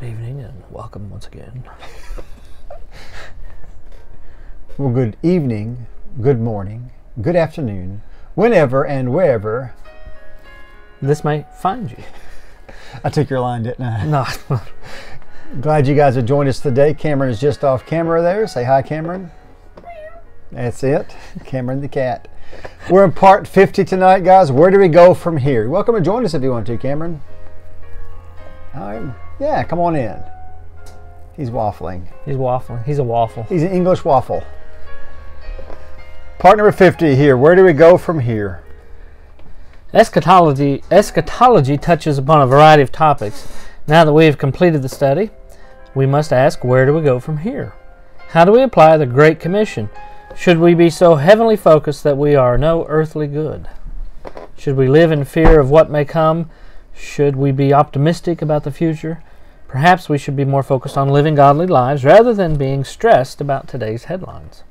Good evening and welcome once again. Well, good evening, good morning, good afternoon, whenever and wherever. This may find you. I took your line, didn't I? No, Glad you guys have joined us today. Cameron is just off camera there. Say hi, Cameron. That's it. Cameron the cat. We're in part 50 tonight, guys. Where do we go from here? Welcome to join us if you want to, Cameron. All right. Yeah, come on in. He's waffling. he's waffling. He's a waffle. He's an English waffle. Part number 50 here. Where do we go from here? Eschatology, eschatology touches upon a variety of topics. Now that we have completed the study, we must ask where do we go from here? How do we apply the Great Commission? Should we be so heavenly focused that we are no earthly good? Should we live in fear of what may come? Should we be optimistic about the future? Perhaps we should be more focused on living godly lives rather than being stressed about today's headlines.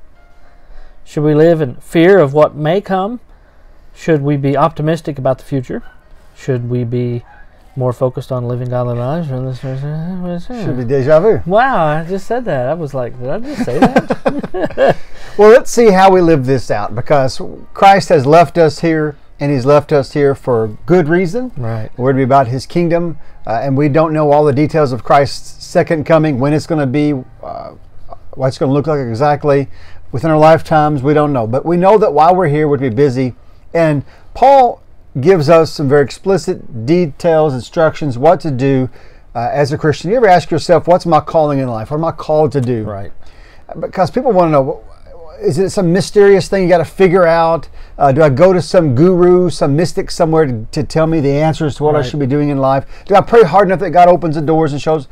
Should we live in fear of what may come? Should we be optimistic about the future? Should we be more focused on living godly lives? Should be deja vu. Wow, I just said that. I was like, did I just say that? Well, let's see how we live this out because Christ has left us here and he's left us here for good reason. right. We're to be about his kingdom, uh, and we don't know all the details of Christ's second coming, when it's going to be, uh, what it's going to look like exactly. Within our lifetimes, we don't know. But we know that while we're here, we're to be busy. And Paul gives us some very explicit details, instructions, what to do uh, as a Christian. You ever ask yourself, what's my calling in life? What am I called to do? Right. because people want to know is it some mysterious thing you got to figure out? Uh, do i go to some guru some mystic somewhere to, to tell me the answers to what i should be doing in life? Do i pray hard enough that god opens the doors and shows?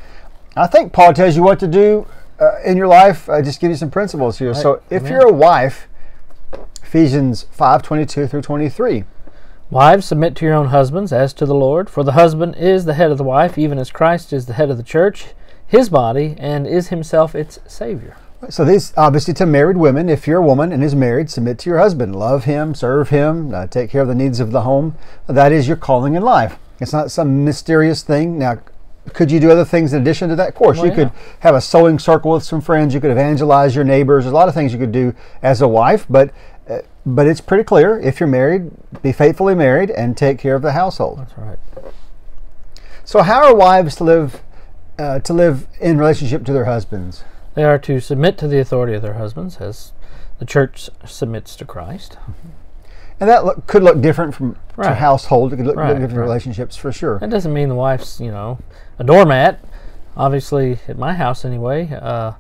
I think paul tells you what to do uh, in your life. I just give you some principles here. So if Amen. you're a wife ephesians 5 22 through 23 Wives, submit to your own husbands as to the Lord, for the husband is the head of the wife, even as Christ is the head of the church, his body, and is himself its Savior. So these obviously to married women. If you're a woman and is married, submit to your husband, love him, serve him, uh, take care of the needs of the home. That is your calling in life. It's not some mysterious thing. Now, could you do other things in addition to that? Of course, Well, you could have a sewing circle with some friends. You could evangelize your neighbors. There's a lot of things you could do as a wife, but uh, but it's pretty clear. If you're married, be faithfully married and take care of the household. That's right. So, how are wives to live uh, to live in relationship to their husbands? They are to submit to the authority of their husbands as the church submits to Christ. And that look, could look different from to household. It could look Right, different right. relationships for sure. That doesn't mean the wife's, you know, a doormat. Obviously, at my house anyway, uh,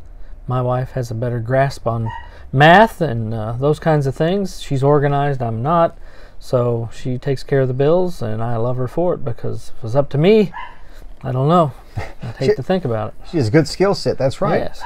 my wife has a better grasp on math and uh, those kinds of things. She's organized, I'm not. So she takes care of the bills, and I love her for it because if it was up to me, I don't know. I'd hate She- to think about it. She has a good skill set. That's right. Yes.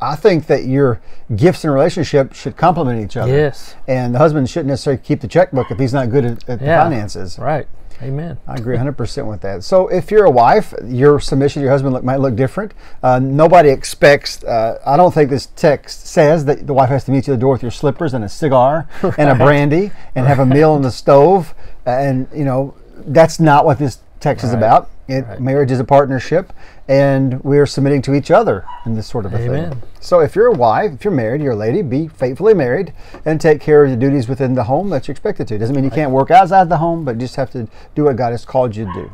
I think that your gifts in a relationship should complement each other. Yes. And the husband shouldn't necessarily keep the checkbook if he's not good at, at the finances. Right. Amen. I agree 100% with that. So if you're a wife, your submission to your husband look, might look different. Uh, nobody expects, uh, I don't think this text says that the wife has to meet you at the door with your slippers and a cigar and a brandy and have a meal on the stove. And, you know, that's not what this text is about. It, Right. Marriage is a partnership and we're submitting to each other in this sort of a Amen. thing. So if you're a wife, if you're married, you're a lady, be faithfully married and take care of the duties within the home that you're expected to. Doesn't mean you can't work outside the home, but you just have to do what God has called you to do.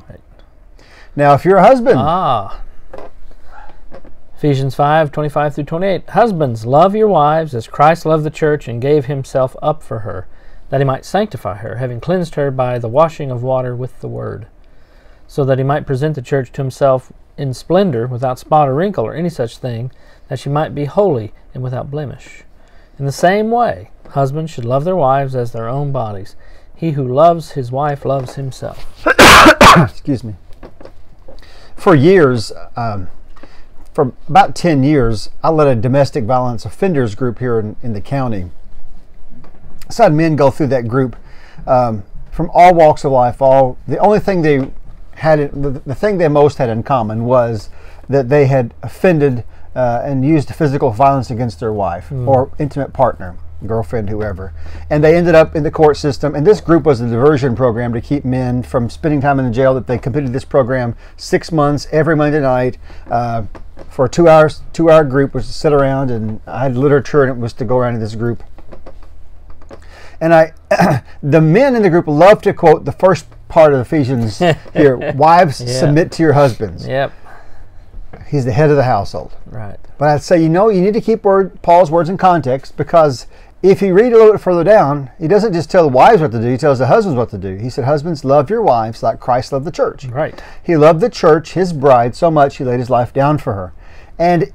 Now, if you're a husband, Ah. Ephesians 5 25 through 28. Husbands, love your wives as Christ loved the church and gave himself up for her, that he might sanctify her, having cleansed her by the washing of water with the word, so that he might present the church to himself in splendor, without spot or wrinkle or any such thing, that she might be holy and without blemish. In the same way, husbands should love their wives as their own bodies. He who loves his wife loves himself. excuse me, for years, um, for about 10 years, I led a domestic violence offenders group here in, in the county. So I had men go through that group um, from all walks of life. All the only thing they had, the, the thing they most had in common was that they had offended uh, and used physical violence against their wife or intimate partner. girlfriend, whoever. And they ended up in the court system. And this group was a diversion program to keep men from spending time in the jail. That they completed this program six months every Monday night. Uh, for two hours, two hour group was to sit around and I had literature and it was to go around in this group. And I, the men in the group loved to quote the first part of Ephesians here: "Wives, Yeah. submit to your husbands." Yep. He's the head of the household. Right. But I'd say, you know, you need to keep word, Paul's words in context because if you read a little bit further down, he doesn't just tell the wives what to do, he tells the husbands what to do. He said, Husbands, love your wives like Christ loved the church. Right. He loved the church, his bride, so much he laid his life down for her. And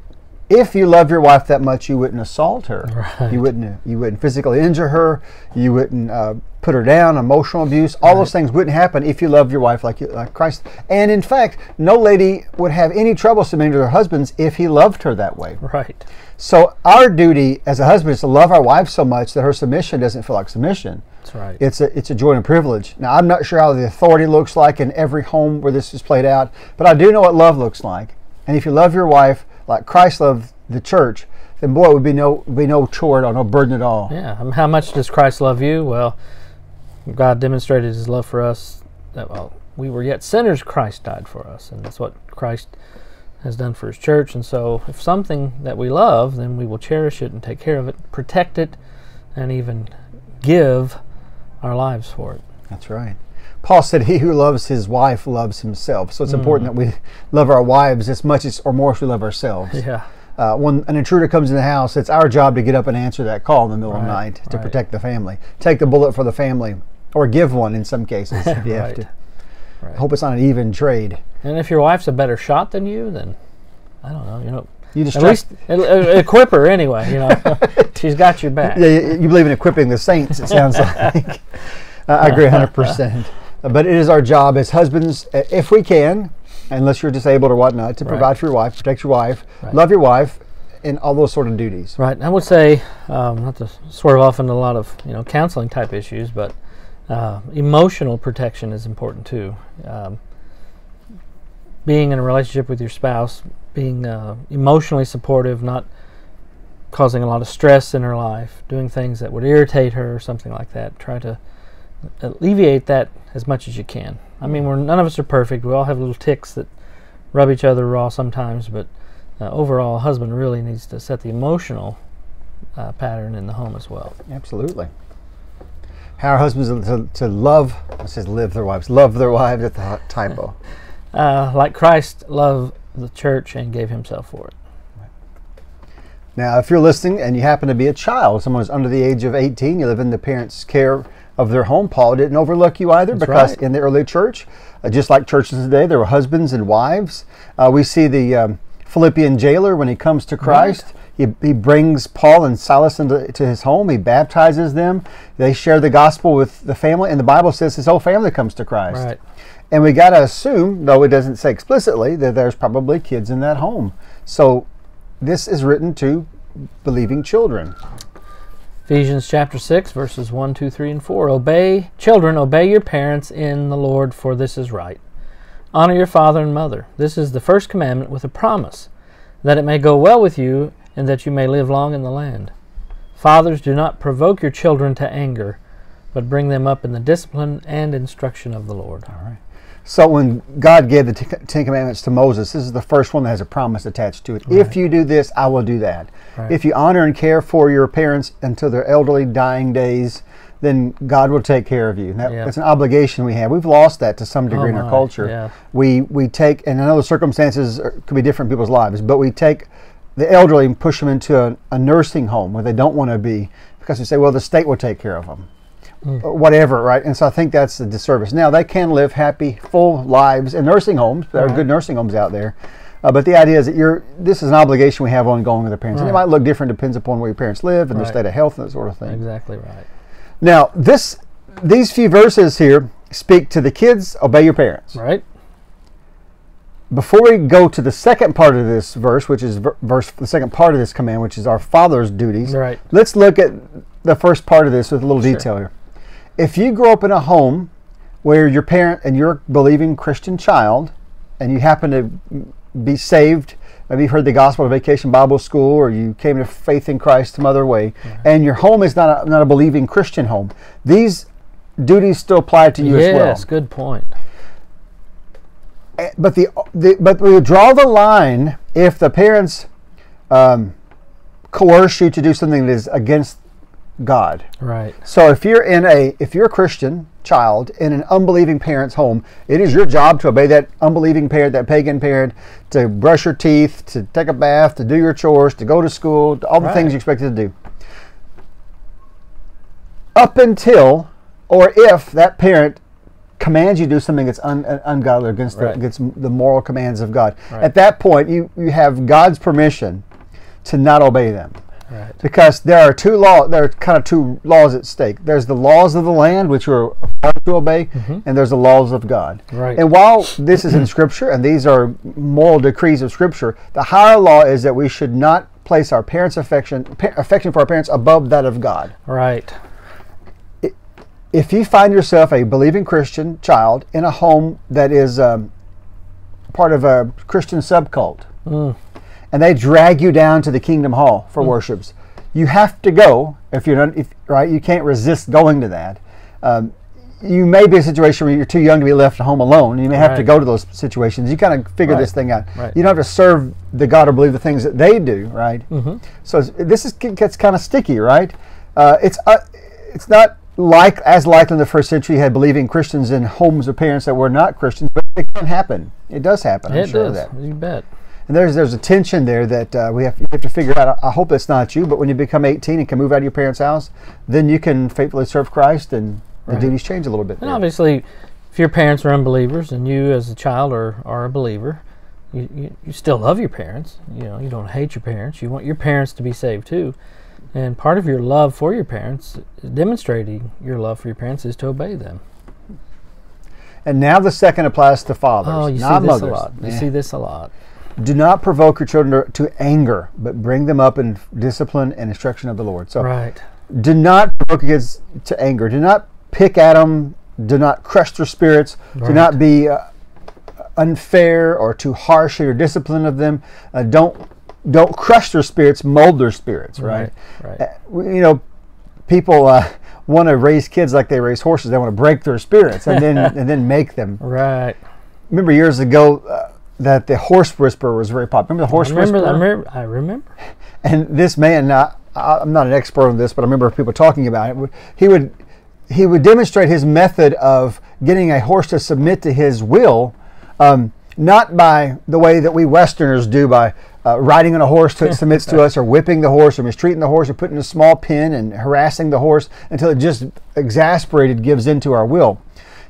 if you love your wife that much, you wouldn't assault her. Right. You wouldn't. You wouldn't physically injure her. You wouldn't uh, put her down. Emotional abuse. All those things wouldn't happen if you loved your wife like you, like Christ. And in fact, no lady would have any trouble submitting to their husbands if he loved her that way. Right. So our duty as a husband is to love our wife so much that her submission doesn't feel like submission. That's right. It's a it's a joy and privilege. Now I'm not sure how the authority looks like in every home where this is played out, but I do know what love looks like. And if you love your wife like Christ loved the church, then boy, it would be no be no chore or no burden at all. Yeah. I mean, how much does Christ love you? Well, God demonstrated His love for us. That well, we were yet sinners. Christ died for us, and that's what Christ has done for His church. And so, if something that we love, then we will cherish it and take care of it, protect it, and even give our lives for it. That's right. Paul said, "He who loves his wife loves himself." So it's important that we love our wives as much as or more as we love ourselves. Yeah. uh, when an intruder comes in the house, it's our job to get up and answer that call in the middle of the night to right. protect the family. Take the bullet for the family, or give one in some cases if you have to. right. Hope it's not an even trade. And if your wife's a better shot than you, then I don't know. You know, You just at least equip her anyway. You know, she's got your back. yeah, you, you believe in equipping the saints. It sounds like. Uh, I agree 100. percent But it is our job as husbands, uh, if we can, unless you're disabled or whatnot, to Right. provide for your wife, protect your wife, Right. love your wife, and all those sort of duties. Right. I would say, um, not to swerve off into a lot of you know counseling type issues, but uh, emotional protection is important too. Um, being in a relationship with your spouse, being uh, emotionally supportive, not causing a lot of stress in her life, doing things that would irritate her or something like that. Try to alleviate that as much as you can. I mean, we're none of us are perfect. We all have little ticks that rub each other raw sometimes, but uh, overall, a husband really needs to set the emotional uh, pattern in the home as well. Absolutely. How our husbands to, to love, it says live their wives, love their wives at the typo. Uh, like Christ loved the church and gave himself for it. Now, if you're listening and you happen to be a child, someone who's under the age of 18, you live in the parents' care of their home, Paul didn't overlook you either That's because right. in the early church, uh, just like churches today, there were husbands and wives. Uh, we see the um, Philippian jailer when he comes to Christ. He, he brings Paul and Silas into to his home. He baptizes them. They share the gospel with the family, and the Bible says his whole family comes to Christ. Right. And we got to assume, though it doesn't say explicitly, that there's probably kids in that home. So this is written to believing children. Ephesians chapter 6, verses 1, 2, 3, and 4. Obey, children, obey your parents in the Lord, for this is right. Honor your father and mother. This is the first commandment with a promise, that it may go well with you and that you may live long in the land. Fathers, do not provoke your children to anger, but bring them up in the discipline and instruction of the Lord. All right. So when God gave the Ten Commandments to Moses, this is the first one that has a promise attached to it. If you do this, I will do that. Right. If you honor and care for your parents until their elderly, dying days, then God will take care of you. That, Yeah. That's an obligation we have. We've lost that to some degree Oh in our culture. yeah. We we take, and I know the circumstances are, could be different in people's lives, but we take the elderly and push them into a, a nursing home where they don't want to be because we say, well, the state will take care of them or whatever, right? And so I think that's a disservice. Now they can live happy, full lives in nursing homes. There are good nursing homes out there, uh, but the idea is that you're. This is an obligation we have ongoing with our parents, and it might look different depends upon where your parents live and their state of health and that sort of thing. Exactly right. Now this, these few verses here speak to the kids. Obey your parents. Right? Before we go to the second part of this verse, which is verse the second part of this command, which is our father's duties. Right. Let's look at the first part of this with a little Sure. detail here. If you grow up in a home where your parent and you're a believing Christian child, and you happen to be saved maybe you've heard the gospel at Vacation Bible School, or you came to faith in Christ some other way, and your home is not a, not a believing Christian home. These duties still apply to you as well. Yes, good point. Eh, But the, the but we draw the line if the parents um, coerce you to do something that is against God. Right. So if you're in a if you're a Christian child in an unbelieving parent's home, it is your job to obey that unbelieving parent, that pagan parent, to brush your teeth, to take a bath, to do your chores, to go to school, to all the things you're expected to do. Up until or if that parent commands you to do something that's un, un- ungodly against the, against the moral commands of God. Right. At that point, you, you have God's permission to not obey them Right. because there are two law there are kind of two laws at stake there's the laws of the land which we're required to obey and there's the laws of god. Right. and while this is in scripture and these are moral decrees of scripture the higher law is that we should not place our parents affection affection for our parents above that of god Right. if you find yourself a believing christian child in a home that is um, part of a christian subcult Mm. And they drag you down to the kingdom hall for worships. You have to go if you're not if, right? You can't resist going to that. Um, you may be a situation where you're too young to be left at home alone you may have to go to those situations. You kind of figure Right. this thing out. Right. you don't have to serve the god or believe the things that they do right? Mm-hmm. so this is gets kind of sticky right? Uh, it's uh, it's not like as likely in the first century you had believing christians in homes of parents that were not christians but it can happen. It does happen i'm It sure of does. that. You bet. And there's there's a tension there that uh, we have, you have to figure out. I hope it's not you, but when you become 18 and can move out of your parents' house, then you can faithfully serve Christ, and the Right. duties change a little bit. And there. obviously, if your parents are unbelievers and you, as a child, are, are a believer, you, you, you still love your parents. You know, you don't hate your parents. You want your parents to be saved too. And part of your love for your parents, demonstrating your love for your parents, is to obey them. And now the second applies to fathers, Oh, you not see this mothers. a lot. You Yeah. see this a lot. Do not provoke your children to, anger, but bring them up in discipline and instruction of the Lord. So Right. do not provoke kids to anger. Do not pick at them. Do not crush their spirits. Do not be uh, unfair or too harsh in your discipline of them. Uh, don't don't crush their spirits. Mold their spirits. Right. Right. Uh, you know, people uh, want to raise kids like they raise horses. They want to break their spirits and then and then make them. Right. Remember years ago uh, that the horse whisperer was very popular. Remember the horse I remember, whisperer? I remember. I remember. and this man now I- i'm not an expert on this but i remember people talking about it he would he would demonstrate his method of getting a horse to submit to his will um, not by the way that we westerners do by uh, riding on a horse till it submits to us or whipping the horse or mistreating the horse or putting a small pin and harassing the horse until it just exasperated gives into our will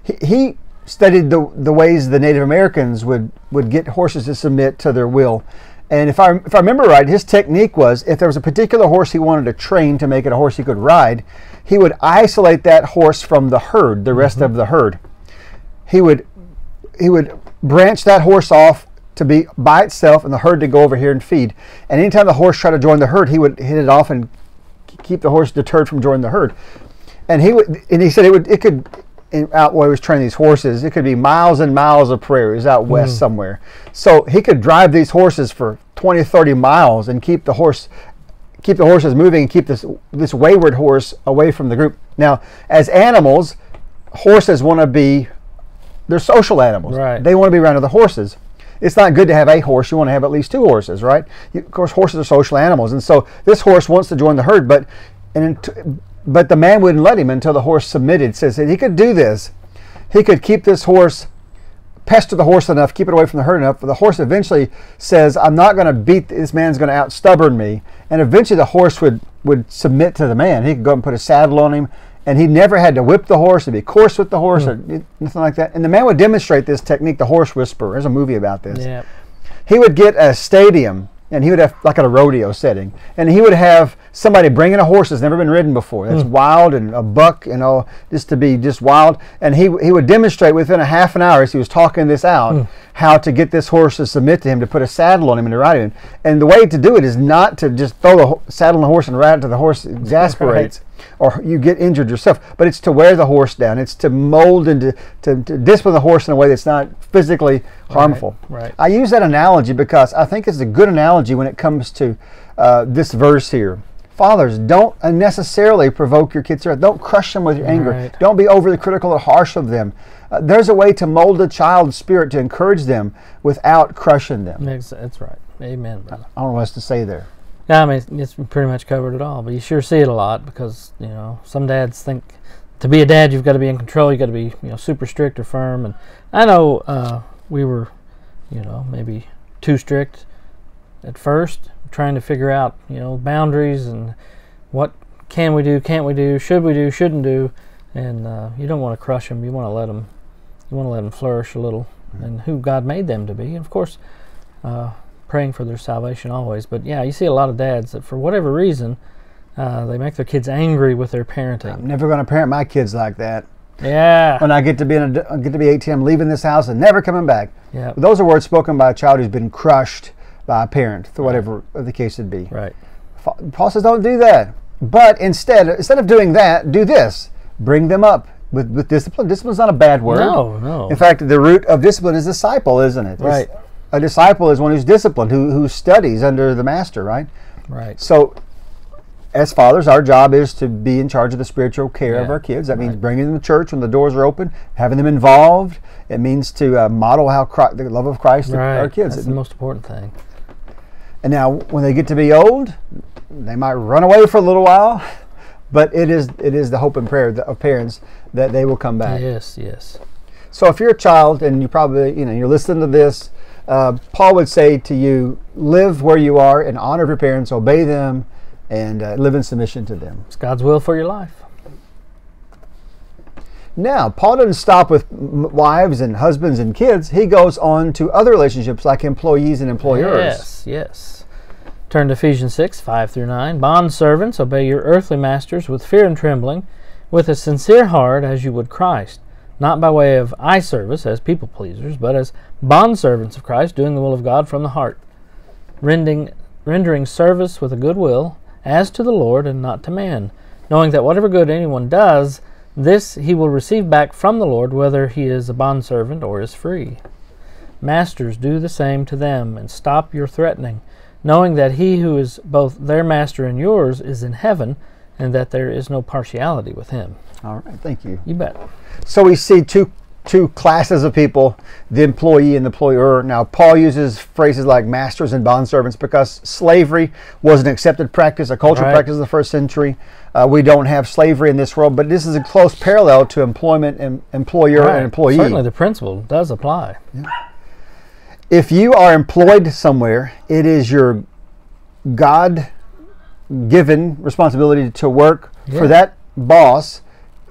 he, he studied the, the ways the native americans would, would get horses to submit to their will and if I, if I remember right, his technique was if there was a particular horse he wanted to train to make it a horse he could ride, he would isolate that horse from the herd, the rest of mm-hmm. the herd. He would he would branch that horse off to be by itself and the herd to go over here and feed. And anytime the horse tried to join the herd, he would hit it off and keep the horse deterred from joining the herd. And he would and he said it would it could in, out where he was training these horses, it could be miles and miles of prairies out west hmm. somewhere. So he could drive these horses for 20, 30 miles and keep the horse keep the horses moving and keep this this wayward horse away from the group. Now, as animals, horses want to be they're social animals. Right. They want to be around other horses. It's not good to have a horse. You want to have at least two horses, right? You, of course, horses are social animals, and so this horse wants to join the herd, but and but the man wouldn't let him until the horse submitted. Says that he could do this. He could keep this horse pester the horse enough, keep it away from the herd enough. The horse eventually says, "I'm not going to beat this man's going to out stubborn me," and eventually the horse would would submit to the man. He could go and put a saddle on him, and he never had to whip the horse or be coarse with the horse hmm. or nothing like that. And the man would demonstrate this technique, the horse whisperer. There's a movie about this Yeah. he would get a stadium and he would have like at a rodeo setting and he would have somebody bringing a horse that's never been ridden before. That's hmm. wild and a buck you know just to be just wild. And he, he would demonstrate within a half an hour as he was talking this out hmm. how to get this horse to submit to him to put a saddle on him and to ride him and the way to do it is not to just throw the saddle on the horse and ride it till the horse exasperates or you get injured yourself, but it's to wear the horse down. It's to mold and to, to, to discipline the horse in a way that's not physically harmful. right. I use that analogy because I think it's a good analogy when it comes to uh, this verse here. Fathers, don't unnecessarily provoke your kids to. Don't crush them with your anger. Right. Don't be overly critical or harsh of them. Uh, there's a way to mold a child's spirit to encourage them without crushing them. Makes- That's right. Amen, brother. I don't know what else to say there. Yeah, I mean, it's pretty much covered it all. But you sure see it a lot because you know some dads think to be a dad you've got to be in control. You got to be you know super strict or firm. And I know uh, we were, you know, maybe too strict at first, trying to figure out you know boundaries and what can we do, can't we do, should we do, shouldn't do. And uh, you don't want to crush them. You want to let them. You want to let them flourish a little, and who God made them to be. And of course. Uh, praying for their salvation always. But yeah, you see a lot of dads that for whatever reason, uh, they make their kids angry with their parenting. I'm never going to parent my kids like that. Yeah, When I get to be in a, get to be 18, I'm leaving this house and never coming back. yeah, Those are words spoken by a child who's been crushed by a parent, for whatever the case would be. right. Paul says, don't do that. But instead, instead of doing that, do this: bring them up with, with discipline. Discipline's not a bad word. No, no. In fact, the root of discipline is disciple, isn't it? It's- Right. A disciple is one who's disciplined, who, who studies under the master, right? right. So, as fathers, our job is to be in charge of the spiritual care of our kids. That means bringing them to church when the doors are open, having them involved. It means to uh, model how Christ, the love of Christ to our kids. That's the most important thing. And now, when they get to be old, they might run away for a little while, but it is it is the hope and prayer of parents that they will come back. Yes, yes. So, if you're a child and you probably you know you're listening to this, uh, Paul would say to you, live where you are in honor of your parents, obey them, and uh, live in submission to them. It's God's will for your life. Now, Paul doesn't stop with wives and husbands and kids. He goes on to other relationships like employees and employers. Yes, yes. Turn to Ephesians 6, 5 through 9. Bond servants, obey your earthly masters with fear and trembling, with a sincere heart as you would Christ, not by way of eye service as people pleasers, but as bond servants of Christ, doing the will of God from the heart, rending, rendering service with a good will, as to the Lord and not to man, knowing that whatever good anyone does, this he will receive back from the Lord, whether he is a bondservant or is free. Masters, do the same to them, and stop your threatening, knowing that he who is both their master and yours is in heaven, and that there is no partiality with him. All right, thank you. You bet. So we see two two classes of people, the employee and the employer. Now Paul uses phrases like masters and bondservants because slavery was an accepted practice, a cultural Right. practice of the first century. Uh, we don't have slavery in this world, but this is a close parallel to employment and employer Right. and employee. Certainly, the principle does apply. if you are employed somewhere, it is your God given responsibility to work Yeah. for that boss,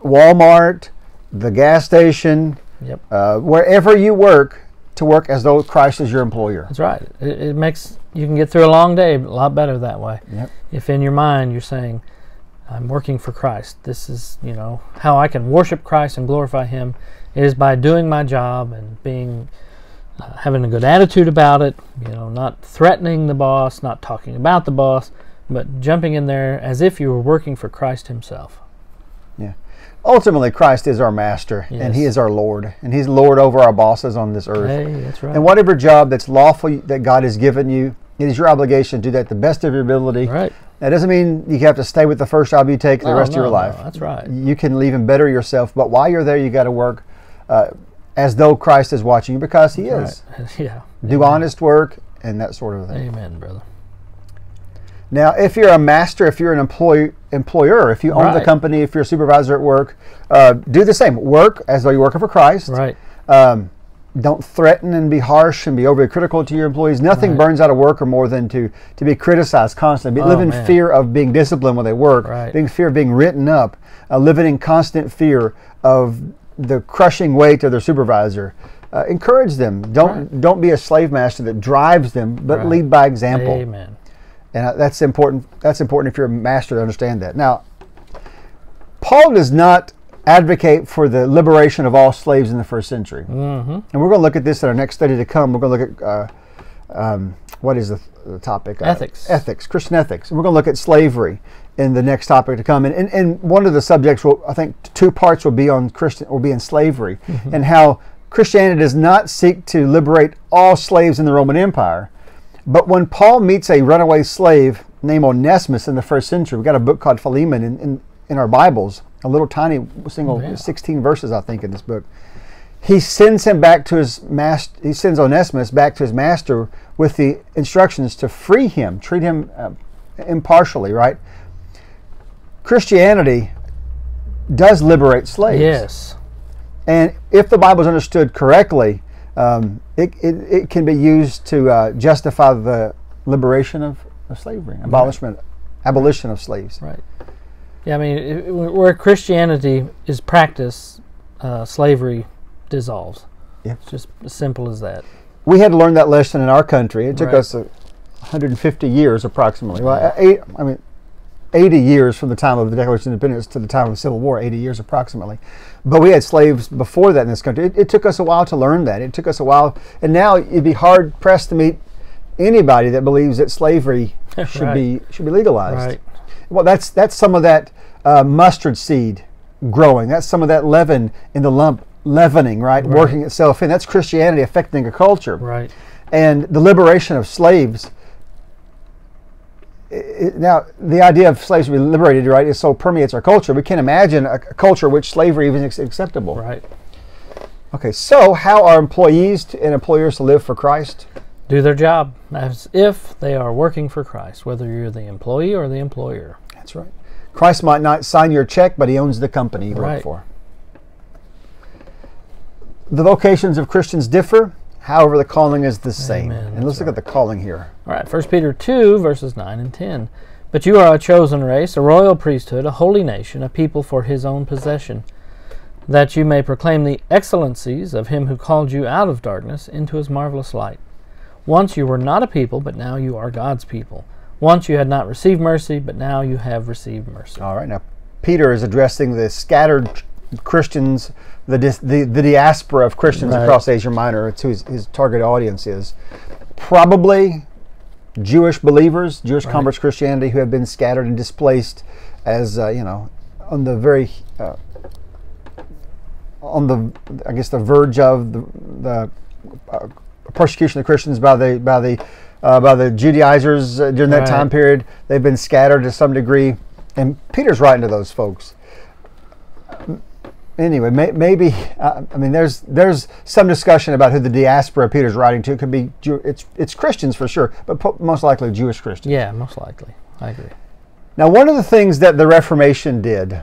Walmart, the gas station, Yep, uh, wherever you work, to work as though Christ is your employer. that's right. It, it makes you can get through a long day a lot better that way. Yep. If in your mind you're saying, "I'm working for Christ. This is you know how I can worship Christ and glorify Him is by doing my job and being." Uh, having a good attitude about it, you know, not threatening the boss, not talking about the boss, but jumping in there as if you were working for Christ Himself. Ultimately, Christ is our master and He is our Lord, and He's Lord over our bosses on this earth. Hey, that's right. And whatever job that's lawful that God has given you, it is your obligation to do that the best of your ability. right. That doesn't mean you have to stay with the first job you take the No, rest of your life. no, that's right. You can leave and better yourself, but while you're there, you got to work uh, as though Christ is watching you because He is. Right. yeah. Do honest work and that sort of thing. Amen, brother. Now, if you're a master, if you're an employee, employer, if you own the company, if you're a supervisor at work, uh, do the same. Work as though you're working for Christ. Right. Um, don't threaten and be harsh and be overly critical to your employees. Nothing Right. burns out a worker more than to, to be criticized constantly. Be, Oh, live in man. fear of being disciplined when they work, Right. being fear of being written up, uh, living in constant fear of the crushing weight of their supervisor. Uh, encourage them. Don't don't be a slave master that drives them, but Right. lead by example. Amen. And uh, that's important. That's important if you're a master to understand that. Now, Paul does not advocate for the liberation of all slaves in the first century. Mm-hmm. And we're going to look at this in our next study to come. We're going to look at uh, um, what is the, the topic? Uh, Ethics. ethics, Christian ethics. And we're going to look at slavery in the next topic to come. And, and, and one of the subjects, will, I think, two parts will be on Christian, will be in slavery, and how Christianity does not seek to liberate all slaves in the Roman Empire. But when Paul meets a runaway slave named Onesimus in the first century, we got a book called Philemon in, in, in our Bibles, a little tiny single Yeah. 16 verses, I think, in this book. He sends him back to his master. He sends Onesimus back to his master with the instructions to free him, treat him uh, impartially, right? Christianity does liberate slaves. Yes. And if the Bible is understood correctly, um, it, it, it can be used to uh, justify the liberation of, of slavery, abolishment, abolition of slaves. Right. Yeah, I mean, it, where Christianity is practiced, uh, slavery dissolves. Yeah. It's just as simple as that. We had to learn that lesson in our country. It took Right. us uh, 150 years approximately. Well, eight, I mean, 80 years from the time of the Declaration of Independence to the time of the Civil War, 80 years approximately. But we had slaves before that in this country. It, it took us a while to learn that. It took us a while, and now you'd be hard pressed to meet anybody that believes that slavery should Right. be should be legalized. Right. Well, that's that's some of that uh, mustard seed growing. That's some of that leaven in the lump leavening, right? Working itself in. That's Christianity affecting a culture. Right. And the liberation of slaves. Now, the idea of slaves to be liberated, right, is so permeates our culture. We can't imagine a, culture which slavery even is acceptable. Right. Okay, so how are employees and employers to live for Christ? Do their job as if they are working for Christ, whether you're the employee or the employer. That's right. Christ might not sign your check, but he owns the company you work Right. for. The vocations of Christians differ, however, the calling is the same. Amen, And let's that's look at the calling here. All right, 1 Peter 2, verses 9 and 10. But you are a chosen race, a royal priesthood, a holy nation, a people for his own possession, that you may proclaim the excellencies of him who called you out of darkness into his marvelous light. Once you were not a people, but now you are God's people. Once you had not received mercy, but now you have received mercy. All right, now Peter is addressing the scattered Christians, the, dis, the, the diaspora of Christians Right. across Asia Minor. It's who his, his target audience is. Probably Jewish believers, Jewish converts to Christianity who have been scattered and displaced as, uh, you know, on the very, uh, on the, I guess, the verge of the, the uh, persecution of Christians by the, by the, uh, by the Judaizers uh, during that Right. time period. They've been scattered to some degree. And Peter's writing to those folks anyway, may, maybe uh, I mean there's there's some discussion about who the diaspora Peter's writing to. It could be Jew, it's it's Christians for sure, but po- most likely Jewish Christians. Yeah, most likely. I agree. Now, one of the things that the Reformation did,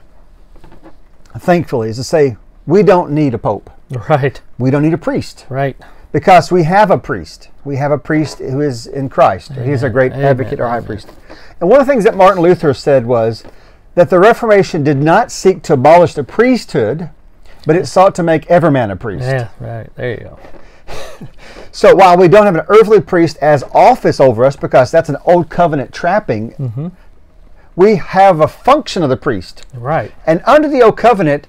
thankfully, is to say we don't need a pope, Right, we don't need a priest, right. because we have a priest. We have a priest who is in Christ. He's a great Amen. advocate, or high Amen. priest. And one of the things that Martin Luther said was that the Reformation did not seek to abolish the priesthood, but it sought to make every man a priest. Yeah, right. There you go. So while we don't have an earthly priest as office over us, because that's an old covenant trapping, mm-hmm. we have a function of the priest. Right. And under the old covenant,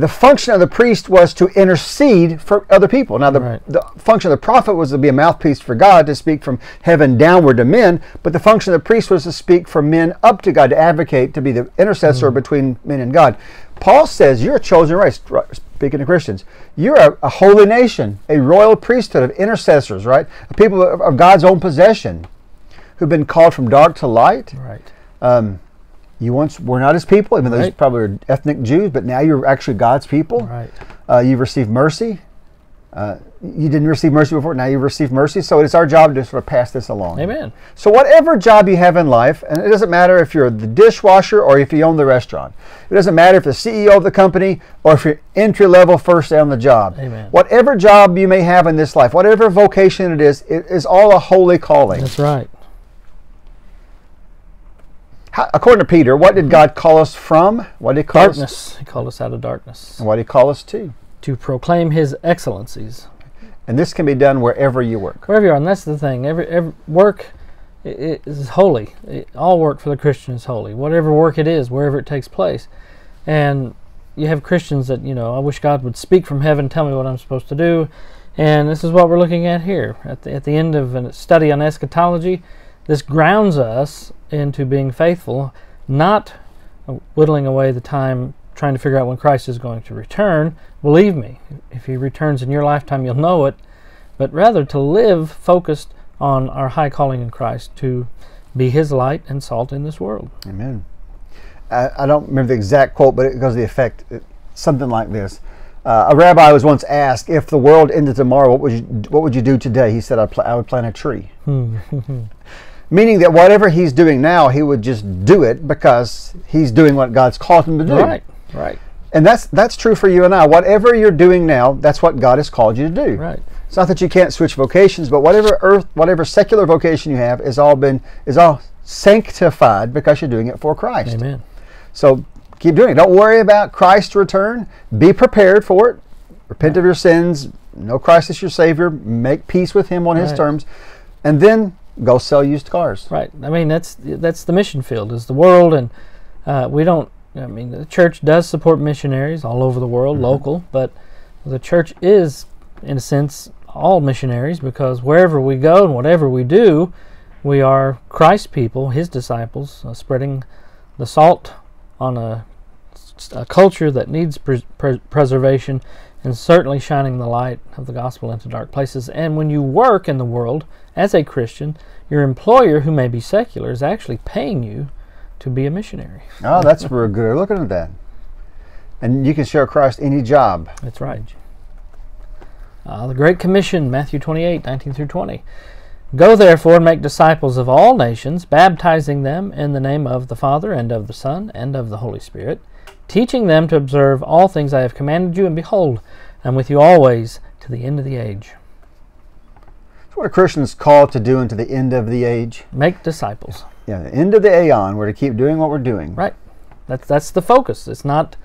the function of the priest was to intercede for other people. Now, the, Right. the function of the prophet was to be a mouthpiece for God, to speak from heaven downward to men, but the function of the priest was to speak from men up to God, to advocate, to be the intercessor between men and God. Paul says, You're a chosen race, speaking to Christians. You're a, a holy nation, a royal priesthood of intercessors, right? A people of, of God's own possession who've been called from dark to light. Right. Um, you once were not his people, even though you Right. probably were ethnic Jews, but now you're actually God's people. Right. Uh, you've received mercy. Uh, you didn't receive mercy before, now you've received mercy. So it's our job to sort of pass this along. Amen. So whatever job you have in life, and it doesn't matter if you're the dishwasher or if you own the restaurant. It doesn't matter if you're the CEO of the company or if you're entry level first day on the job. Amen. Whatever job you may have in this life, whatever vocation it is, it is all a holy calling. That's right. How, according to Peter, what did God call us from? What did he call us? Darkness. He called us out of darkness And what did he call us to? to proclaim his excellencies. And this can be done wherever you work. Wherever you are, and that's the thing. Every, every work is holy. I- all work for the Christian is holy. Whatever work it is, wherever it takes place, and you have Christians that you know. I wish God would speak from heaven, tell me what I'm supposed to do, and this is what we're looking at here at the at the end of a study on eschatology. This grounds us into being faithful, not whittling away the time trying to figure out when Christ is going to return. Believe me, if he returns in your lifetime, you'll know it. But rather to live focused on our high calling in Christ, to be his light and salt in this world. Amen. I, I don't remember the exact quote, but it goes to the effect it, something like this. Uh, a rabbi was once asked, "If the world ended tomorrow, what would you what would you do today?" He said, "I'd pl- I would plant a tree." Meaning that whatever he's doing now, he would just do it because he's doing what God's called him to do. Right, right, And that's that's true for you and I. Whatever you're doing now, that's what God has called you to do. right. It's not that you can't switch vocations, but whatever earth, whatever secular vocation you have is all been is all sanctified because you're doing it for Christ. Amen. So keep doing it. Don't worry about Christ's return. Be prepared for it. Repent of your sins. Know Christ as your Savior. Make peace with Him on His terms, and then go sell used cars. Right. I mean, that's that's the mission field is the world, and uh, we don't. I mean, the church does support missionaries all over the world, local, but the church is, in a sense, all missionaries because wherever we go and whatever we do, we are Christ's people, His disciples, uh, spreading the salt on a, a culture that needs pres- pres- preservation, and certainly shining the light of the gospel into dark places. And when you work in the world as a Christian, your employer, who may be secular, is actually paying you to be a missionary. Oh, that's real good. Look at that. And you can share Christ any job. That's right. Uh, the Great Commission, Matthew 28, 19 through 20. Go therefore and make disciples of all nations, baptizing them in the name of the Father, and of the Son, and of the Holy Spirit, teaching them to observe all things I have commanded you, and behold, I'm with you always to the end of the age. What a Christian's called to do unto the end of the age. Make disciples. Yeah, the end of the aeon. We're to keep doing what we're doing. Right. That's that's the focus. It's not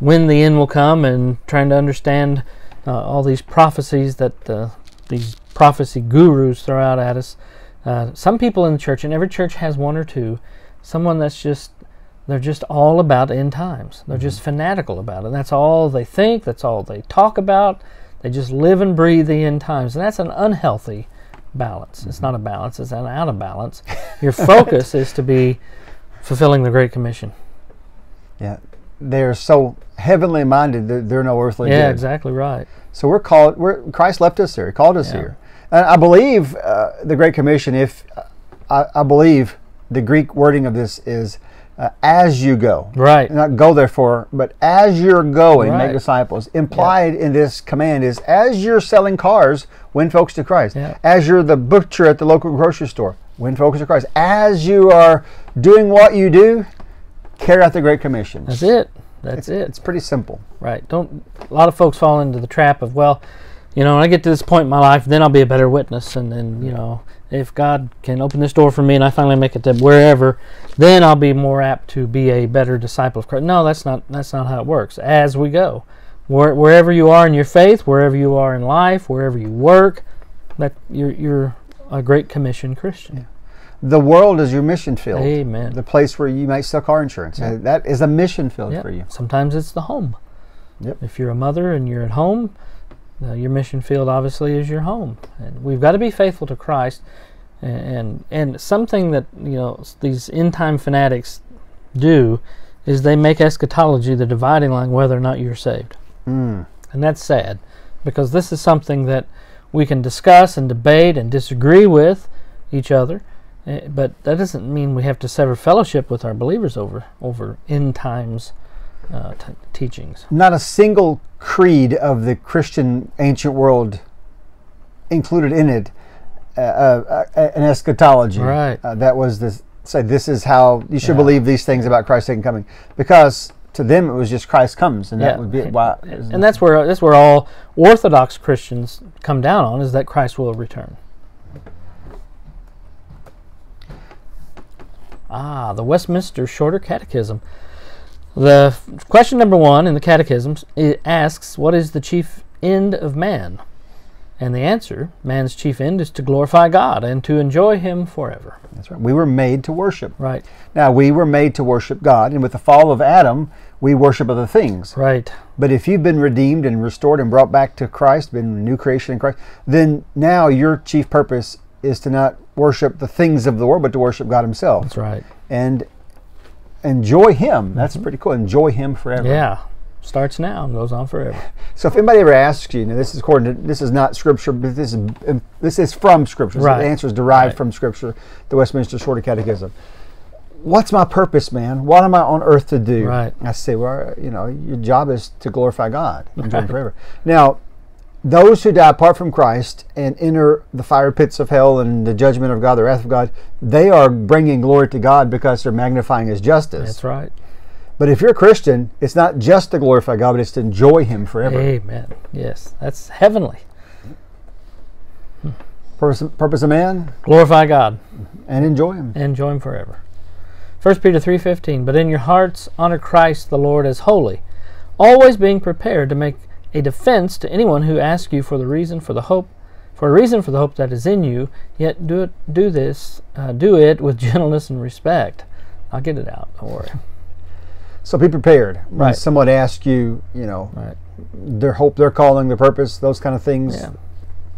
when the end will come and trying to understand uh, all these prophecies that uh, these prophecy gurus throw out at us. Uh, some people in the church, and every church has one or two, someone that's just they're just all about end times. They're just fanatical about it. That's all they think. That's all they talk about. They just live and breathe the end times, and that's an unhealthy balance. It's not a balance. It's an out of balance. Your focus is to be fulfilling the Great Commission. Yeah, they're so heavenly minded. They're, they're no earthly Yeah, good. exactly right. So we're called. We're Christ left us here. He called us Yeah. here. And I believe uh, the Great Commission. If I, I believe the Greek wording of this is uh, as you go. Right. Not go therefore, but as you're going, Right. make disciples. Implied in this command is as you're selling cars, win folks to Christ. Yeah. As you're the butcher at the local grocery store, win folks to Christ. As you are doing what you do, carry out the Great Commission. That's it. That's it. It's pretty simple. Right. Don't a lot of folks fall into the trap of well, you know, when I get to this point in my life, then I'll be a better witness, and then you know, if God can open this door for me and I finally make it to wherever, then I'll be more apt to be a better disciple of Christ. No, that's not that's not how it works. As we go, Where, wherever you are in your faith, wherever you are in life, wherever you work, that you're you're a Great Commission Christian. The world is your mission field. Amen. The place where you might sell car insurance. Uh, That is a mission field Yep. for you. Sometimes it's the home. Yep. If you're a mother and you're at home, uh, your mission field obviously is your home, and we've got to be faithful to Christ. And and, and something that you know these end time fanatics do is they make eschatology the dividing line whether or not you're saved, Mm. and that's sad because this is something that we can discuss and debate and disagree with each other. But that doesn't mean we have to sever fellowship with our believers over over end times uh, t- teachings. Not a single creed of the Christian ancient world included in it uh, uh, uh, an eschatology. Right. That was the say this is how you should Yeah. believe these things about Christ's second coming because to them it was just Christ comes and that would be why. and that's where that's where all Orthodox Christians come down on is that Christ will return. Ah, the Westminster Shorter Catechism. The question number one in the Catechism it asks, "What is the chief end of man?" And the answer, man's chief end, is to glorify God and to enjoy Him forever. That's right. We were made to worship. Right, Now we were made to worship God, and with the fall of Adam, we worship other things. right, But if you've been redeemed and restored and brought back to Christ, been a new creation in Christ, then now your chief purpose is to not worship the things of the world, but to worship God Himself. that's right. And enjoy Him. That's mm-hmm. pretty cool. Enjoy Him forever. Yeah. Starts now and goes on forever. So if anybody ever asks you, now this is according to this is not Scripture, but this is this is from Scripture. So Right. the answer is derived Right. from Scripture, the Westminster Shorter Catechism. What's my purpose, man? What am I on earth to do? Right. I say, well, you know, your job is to glorify God, enjoy Him Right. forever. Now, those who die apart from Christ and enter the fire pits of hell and the judgment of God, the wrath of God, they are bringing glory to God because they're magnifying His justice. That's right. But if you're a Christian, it's not just to glorify God, but it's to enjoy Him forever. Amen. Yes. That's heavenly. Purpose, purpose of man Glorify God. and enjoy Him. and enjoy him forever. 1 Peter 3:15 But in your hearts honor Christ the Lord as holy, always being prepared to make a defense to anyone who asks you for the reason for the hope for a reason for the hope that is in you, yet do it do this uh, do it with gentleness and respect. I'll get it out. Don't worry. So be prepared when Right. someone asks you, you know, Right. their hope, their calling, their purpose, those kind of things. Yeah.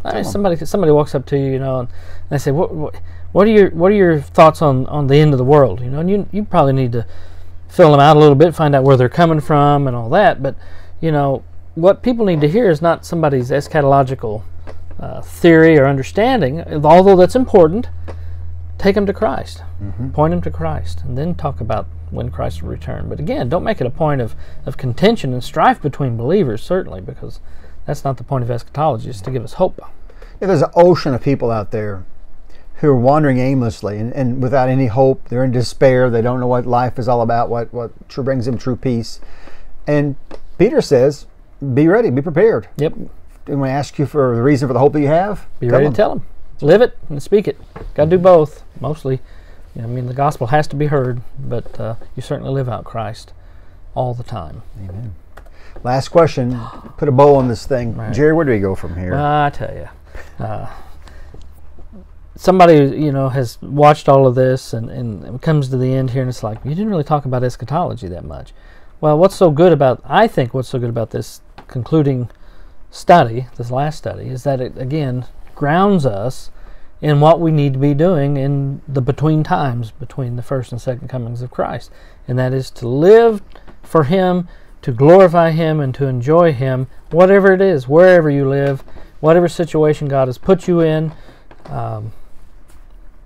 I mean, somebody somebody walks up to you, you know, and they say, "What what what are your what are your thoughts on on the end of the world?" You know, and you you probably need to fill them out a little bit, find out where they're coming from, and all that. But you know, what people need to hear is not somebody's eschatological uh, theory or understanding, although that's important. Take them to Christ, point them to Christ, and then talk about when Christ will return. But again, don't make it a point of, of contention and strife between believers, certainly, because that's not the point of eschatology. It's to give us hope. Yeah, there's an ocean of people out there who are wandering aimlessly and, and without any hope. They're in despair. They don't know what life is all about, what, what brings them true peace. And Peter says, be ready, be prepared. Yep. And when I ask you for the reason for the hope that you have, Be ready to tell them. Live it and speak it. Got to do both. Mostly, you know, I mean, the gospel has to be heard, but uh, you certainly live out Christ all the time. Amen. Last question. Put a bow on this thing. Right. Jerry, where do we go from here? I tell you, uh, somebody you know has watched all of this, and, and comes to the end here, and it's like you didn't really talk about eschatology that much. Well, what's so good about? I think what's so good about this concluding study, this last study, is that it again grounds us in what we need to be doing in the between times between the first and second comings of Christ, and that is to live for Him, to glorify Him, and to enjoy Him, whatever it is, wherever you live, whatever situation God has put you in. Um,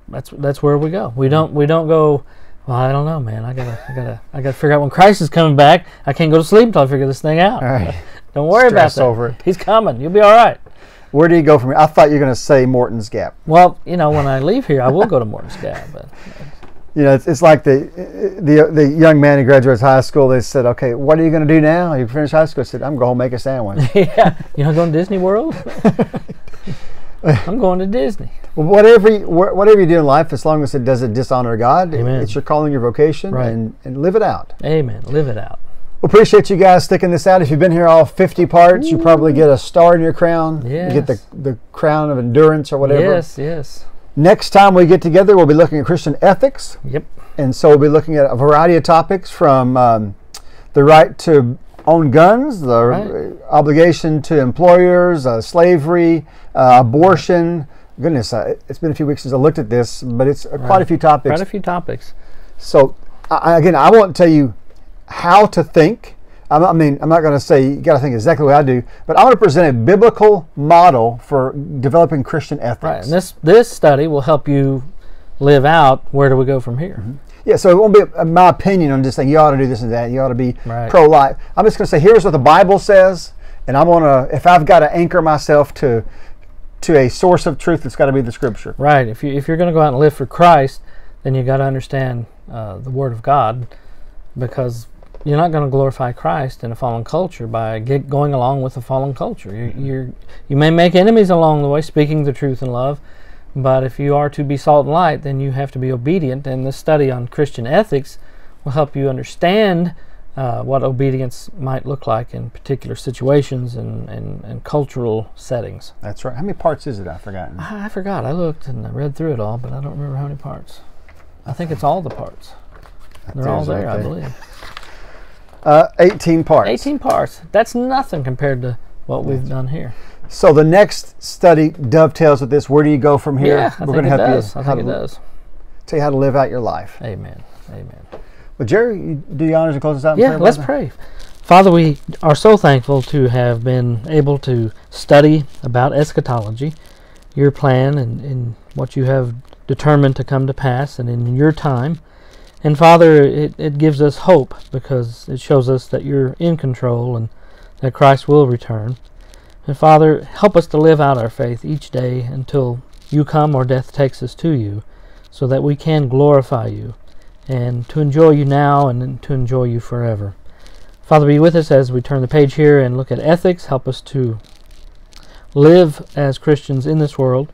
that's that's where we go. We don't we don't go. Well, I don't know, man. I gotta I gotta I gotta figure out when Christ is coming back. I can't go to sleep until I figure this thing out. all right. Don't worry about that. over it. He's coming. You'll be all right. Where do you go from here? I thought you were going to say Morton's Gap. Well, you know, when I leave here, I will go to Morton's Gap. But You know, it's, it's like the, the the young man who graduates high school. They said, "Okay, what are you going to do now? You finish high school." I said, "I'm going to make a sandwich." yeah, you know, going to Disney World. I'm going to Disney. well, whatever you, whatever you do in life, as long as it doesn't dishonor God, Amen. it's your calling, your vocation, Right. and and live it out. Amen. Live it out. Appreciate you guys sticking this out. If you've been here all 50 parts, you probably get a star in your crown. You get the, the crown of endurance or whatever. Yes. Yes. Next time we get together, we'll be looking at Christian ethics. Yep. And so we'll be looking at a variety of topics from um, the right to own guns, the Right. obligation to employers, uh, slavery, uh, abortion. Goodness, uh, it's been a few weeks since I looked at this, but it's uh, quite a few topics. Quite a few topics. So, I- again, I won't tell you how to think. I'm, mean, I'm not going to say you got to think exactly what I do, but I want to present a biblical model for developing Christian ethics. Right. And this this study will help you live out. Where do we go from here? Yeah, so it won't be uh, my opinion on just saying you ought to do this and that. You ought to be Right. pro-life. I'm just going to say here's what the Bible says, and I'm going to if I've got to anchor myself to to a source of truth, it's got to be the Scripture. Right. If you if you're going to go out and live for Christ, then you got to understand uh, the Word of God, because you're not going to glorify Christ in a fallen culture by get going along with a fallen culture. You you're, you may make enemies along the way, speaking the truth in love, but if you are to be salt and light, then you have to be obedient. And this study on Christian ethics will help you understand. Uh, what obedience might look like in particular situations and, and, and cultural settings. That's right. How many parts is it? I've forgotten. I, I forgot. I looked and I read through it all, but I don't remember how many parts. I think it's all the parts. They're all there, right I believe. Uh, 18 parts. 18 parts. That's nothing compared to what we've done here. So the next study dovetails with this. Where do you go from here? Yeah, I We're gonna it help does. you I think it to does. tell you how to live out your life. Amen. Amen. Well, Jerry, do the honors and close us out. and Yeah, pray, let's pray. Father, we are so thankful to have been able to study about eschatology, your plan and, and what you have determined to come to pass and in your time. And Father, it, it gives us hope because it shows us that you're in control and that Christ will return. And Father, help us to live out our faith each day until you come or death takes us to you so that we can glorify you and to enjoy you now and to enjoy you forever. Father, be with us as we turn the page here and look at ethics. Help us to live as Christians in this world,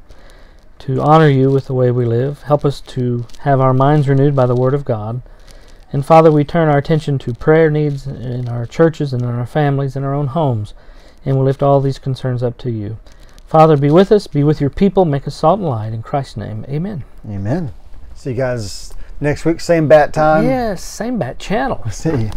to honor you with the way we live. Help us to have our minds renewed by the Word of God. And Father, we turn our attention to prayer needs in our churches and in our families and our own homes. And we lift all these concerns up to you. Father, be with us, be with your people, make us salt and light. In Christ's name, amen. Amen. See you guys next week, same bat time. yes, same bat channel. See you.